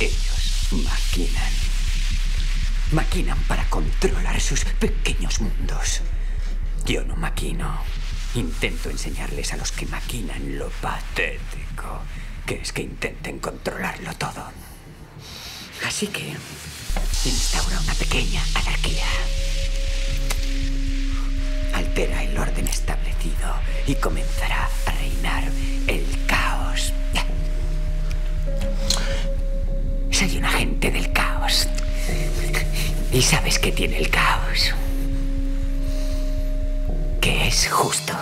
Ellos maquinan. Maquinan para controlar sus pequeños mundos. Yo no maquino. Intento enseñarles a los que maquinan lo patético que es que intenten controlarlo todo. Así que instaura una pequeña anarquía. Altera el orden establecido y comenzará a reinar el Soy un agente del caos. ¿Y sabes qué tiene el caos? Que es justo.